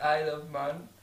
I love Man.